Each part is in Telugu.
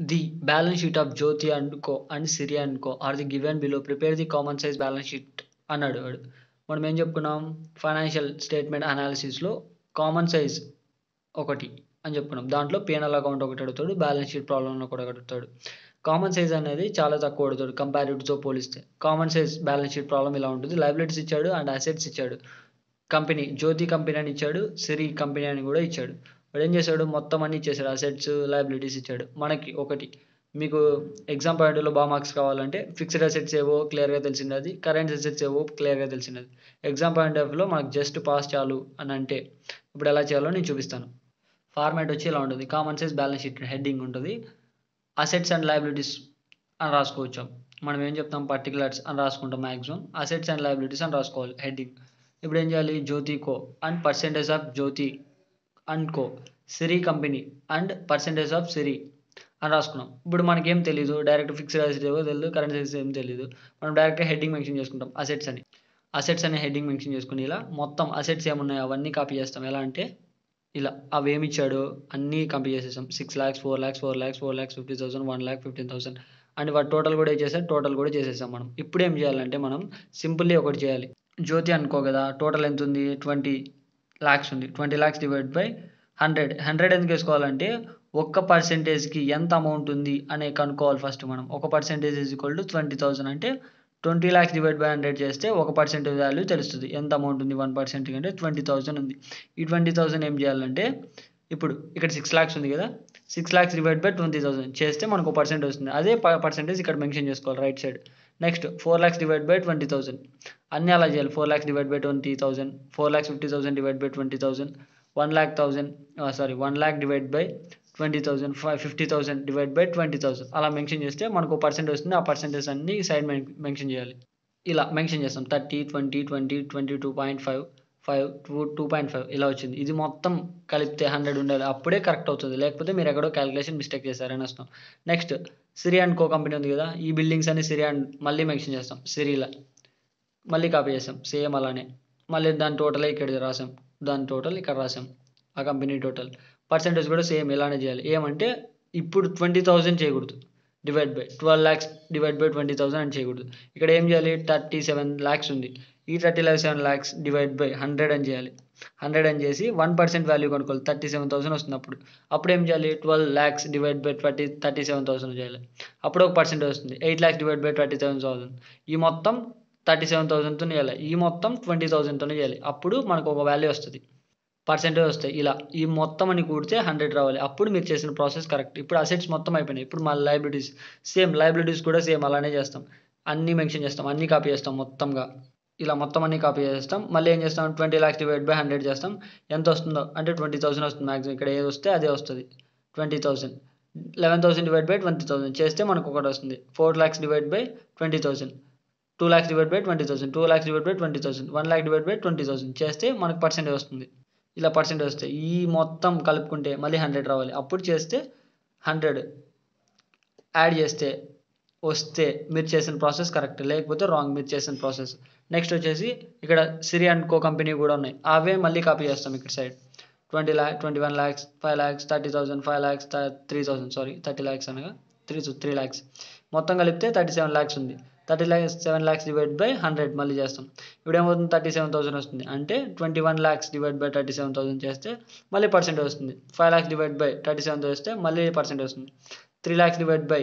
The balance sheet of Jyoti and Co. and Siri and Co. are the given below. Prepare the common size balance sheet అన్నాడు మనం ఏం చెప్పుకున్నాం ఫైనాన్షియల్ స్టేట్మెంట్ అనాలిసిస్లో కామన్ సైజ్ ఒకటి అని చెప్పుకున్నాం దాంట్లో పీఎన్ఎల్ అకౌంట్ ఒకటి అడుగుతాడు బ్యాలెన్స్ షీట్ ప్రాబ్లంలో కూడా అడుగుతాడు కామన్ సైజ్ అనేది చాలా తక్కువ అడుగుతాడు కంపారిటివ్తో పోలిస్తే common size balance sheet problem ఇలా ఉంటుంది లైబిలిటీస్ ఇచ్చాడు అండ్ అసెట్స్ ఇచ్చాడు కంపెనీ జ్యోతి కంపెనీ అని ఇచ్చాడు సిరి కంపెనీ అని కూడా ఇచ్చాడు వాడు ఏం చేశాడు? మొత్తం అన్ని ఇచ్చేసాడు. అసెట్స్ లైబిలిటీస్ ఇచ్చాడు. మనకి ఒకటి. మీకు ఎగ్జామ్ పాయింట్లో బాగా మార్క్స్ కావాలంటే ఫిక్స్డ్ అసెట్స్ ఏవో క్లియర్గా తెలిసినది కరెంట్ అసెట్స్ ఏవో క్లియర్గా తెలిసినది. ఎగ్జామ్ పాయింట్ ఆఫ్లో మనకు జస్ట్ పాస్ చాలు అని అంటే ఇప్పుడు ఎలా చేయాలో నేను చూపిస్తాను. ఫార్మాట్ వచ్చి ఇలా ఉంటుంది. Common sense balance sheet heading ఉంటుంది. అసెట్స్ అండ్ లైబిలిటీస్ అని రాసుకోవచ్చు. మనం ఏం చెప్తాం? పర్టికులర్స్ అని రాసుకుంటాం మ్యాక్సిమం అసెట్స్ అండ్ లైబిలిటీస్ అని రాసుకోవాలి. హెడ్డింగ్ ఇప్పుడు ఏం చేయాలి? Jyothi co and percentage of Jyothi and co Siri company and percentage of Siri అని రాసుకున్నాం. ఇప్పుడు మనకేం తెలియదు డైరెక్ట్ ఫిక్స్డ్ అసెట్స్ ఏవో తెలియదు కరెంట్ అసెట్స్ ఏం తెలియదు మనం డైరెక్ట్గా హెడ్డింగ్ మెన్షన్ చేసుకుంటాం అసెట్స్ అని. అసెట్స్ అనే హెడ్డింగ్ మెన్షన్ చేసుకుని ఇలా మొత్తం అసెట్స్ ఏమున్నాయో అవన్నీ కాపీ చేస్తాం. ఎలా అంటే ఇలా అవి ఏమి ఇచ్చాడు? అన్నీ కాపీ చేసేసాం. Six lakhs four lakhs four lakhs four lakhs fifty thousand one lakh fifteen thousand and వాటి టోటల్ కూడా చేసాం టోటల్ కూడా చేసేసాం మనం. ఇప్పుడు ఏం చేయాలంటే మనం సింపుల్లీ ఒకటి చేయాలి. జ్యోతి అనుకో కదా టోటల్ ఎంత ఉంది? ట్వంటీ ల్యాక్స్ ఉంది. Twenty lakhs divide by hundred hundred ఎందుకు వేసుకోవాలంటే ఒక్క పర్సెంటేజ్కి ఎంత అమౌంట్ ఉంది అనే కనుక్కోవాలి ఫస్ట్ మనం. ఒక percentage is equal to twenty thousand అంటే twenty lakhs divide by hundred చేస్తే ఒక పర్సెంటేజ్ వాల్యూ తెలుస్తుంది. ఎంత అమౌంట్ ఉంది? వన్ పర్సెంట్ అంటే ట్వంటీ థౌసండ్ ఉంది. ఈ ట్వంటీ థౌసండ్ ఏం చేయాలంటే ఇప్పుడు ఇక్కడ సిక్స్ ల్యాక్స్ ఉంది కదా. Six lakhs divide by twenty thousand చేస్తే మనకు పర్సెంట్ వస్తుంది. అదే పర్సెంటేజ్ ఇక్కడ మెన్షన్ చేసుకోవాలి. Right side next four lakhs divide by twenty thousand అన్నీ అలా చేయాలి. Four lakhs divide by twenty thousand four lakhs fifty thousand divide by twenty thousand one lakh thousand sorry one lakh divide by twenty thousand five fifty thousand divide by twenty thousand అలా మెన్షన్ చేస్తే మనకు పర్సెంట్ వస్తుంది. ఆ పర్సెంటేజ్ అన్ని సైడ్ మెన్షన్ చేయాలి. ఇలా మెన్షన్ చేస్తాం. Thirty twenty twenty twenty two point five five two two point five ఇలా వచ్చింది. ఇది మొత్తం కలిపితే హండ్రెడ్ ఉండాలి అప్పుడే కరెక్ట్ అవుతుంది. లేకపోతే మీరు ఎక్కడో క్యాలిక్యులేషన్ మిస్టేక్ చేశారని వస్తాం next Siri and co company ఉంది కదా. ఈ బిల్డింగ్స్ అని సిరి అండ్ మళ్ళీ మెన్షన్ చేస్తాం. సిరిలా మళ్ళీ కాపీ చేస్తాం. సేమ్ అలానే. మళ్ళీ దాని టోటల్ ఇక్కడ రాసాం. దాని టోటల్ ఇక్కడ రాసాం. ఆ కంపెనీ టోటల్ పర్సెంటేజ్ కూడా సేమ్ ఇలానే చేయాలి. ఏమంటే ఇప్పుడు ట్వంటీ థౌజండ్ చేయకూడదు. Divide by twelve lakhs divide by twenty thousand అని చేయకూడదు. ఇక్కడ ఏం చేయాలి? థర్టీ సెవెన్ ల్యాక్స్ ఉంది. ఈ thirty lakh seven lakhs divide by hundred అని చేయాలి. హండ్రెడ్ అని చేసి వన్ పర్సెంట్ వాల్యూ కనుక్కోవాలి. థర్టీ సెవెన్ థౌసండ్ వస్తుంది అప్పుడు అప్పుడు ఏం చేయాలి? Twelve lakhs divide by twenty thirty seven thousand చేయాలి. అప్పుడు ఒక పర్సెంట్ వస్తుంది. Eight lakhs divide by twenty seven thousand ఈ మొత్తం థర్టీ సెవెన్ థౌసండ్తో చేయాలి. ఈ మొత్తం ట్వంటీ థౌసండ్తో చేయాలి. అప్పుడు మనకు ఒక వాల్యూ వస్తుంది. పర్సెంటేజ్ వస్తాయి. ఇలా ఈ మొత్తం అని కూడితే హండ్రెడ్ రావాలి. అప్పుడు మీరు చేసిన ప్రాసెస్ కరెక్ట్ ఇప్పుడు అసెట్స్ మొత్తం అయిపోయినాయి. ఇప్పుడు మా లైబిలిటీస్ సేమ్ లైబిలిటీస్ కూడా సేమ్ అలానే చేస్తాం. అన్నీ మెన్షన్ చేస్తాం. అన్నీ కాపీ చేస్తాం మొత్తంగా. ఇలా మొత్తం అన్ని కాపీ చేస్తాం మళ్ళీ ఏం చేస్తాం? Twenty lakhs divide by hundred చేస్తాం. ఎంత వస్తుందో? అంటే ట్వంటీ థౌసండ్ వస్తుంది మ్యాక్సిమం ఇక్కడ ఏది వస్తే అదే వస్తుంది. Twenty thousand eleven thousand divide by twenty thousand చేస్తే మనకు ఒకటి వస్తుంది. Four lakhs divide by twenty thousand two lakhs divide by twenty thousand two lakhs divide by twenty thousand one lakh divide by twenty thousand చేస్తే మనకు పర్సెంటేజ్ వస్తుంది. ఇలా పర్సెంటేజ్ వస్తాయి ఈ మొత్తం కలుపుకుంటే మళ్ళీ హండ్రెడ్ రావాలి. అప్పుడు చేస్తే హండ్రెడ్ యాడ్ చేస్తే వస్తే మీరు చేసిన ప్రాసెస్ కరెక్ట్ లేకపోతే రాంగ్ మీరు చేసిన ప్రాసెస్. నెక్స్ట్ వచ్చేసి ఇక్కడ సిరి అండ్ కో కంపెనీ కూడా ఉన్నాయి. అవే మళ్ళీ కాపీ చేస్తాం ఇక్కడ side. Twenty lakh twenty one lakhs five lakhs thirty thousand five lakhs three thousand sorry thirty lakhs అనగా త్రీ త్రీ ల్యాక్స్ మొత్తం కలిపితే థర్టీ సెవెన్ ల్యాక్స్ ఉంది. Thirty lakhs seven lakhs divide by hundred మళ్ళీ చేస్తాం. ఇప్పుడు ఏమవుతుంది? థర్టీ సెవెన్ థౌసండ్ వస్తుంది. అంటే twenty one lakhs divide by thirty seven thousand చేస్తే మళ్ళీ పర్సెంట్ వస్తుంది. Five lakhs divide by thirty seven చేస్తే మళ్ళీ పర్సెంట్ వస్తుంది. Three lakhs divide by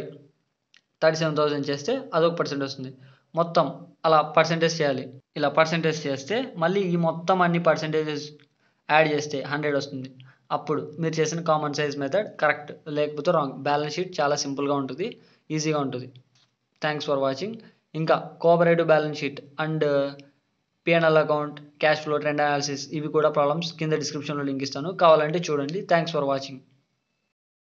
thirty seven thousand చేస్తే అదొక పర్సెంట్ వస్తుంది. మొత్తం అలా పర్సెంటేజ్ చేయాలి. ఇలా పర్సెంటేజ్ చేస్తే మళ్ళీ ఈ మొత్తం అన్ని పర్సెంటేజెస్ యాడ్ చేస్తే హండ్రెడ్ వస్తుంది. అప్పుడు మీరు చేసిన కామన్ సైజ్ మెథడ్ కరెక్ట్ లేకపోతే రాంగ్ బ్యాలెన్స్ షీట్ చాలా సింపుల్గా ఉంటుంది. ఈజీగా ఉంటుంది. థ్యాంక్స్ ఫర్ వాచింగ్ ఇంకా cooperative balance sheet and PNL account cash flow trend analysis ఇవి కూడా ప్రాబ్లమ్స్ కింద డిస్క్రిప్షన్లో లింక్ ఇస్తాను. కావాలంటే చూడండి. Thanks for watching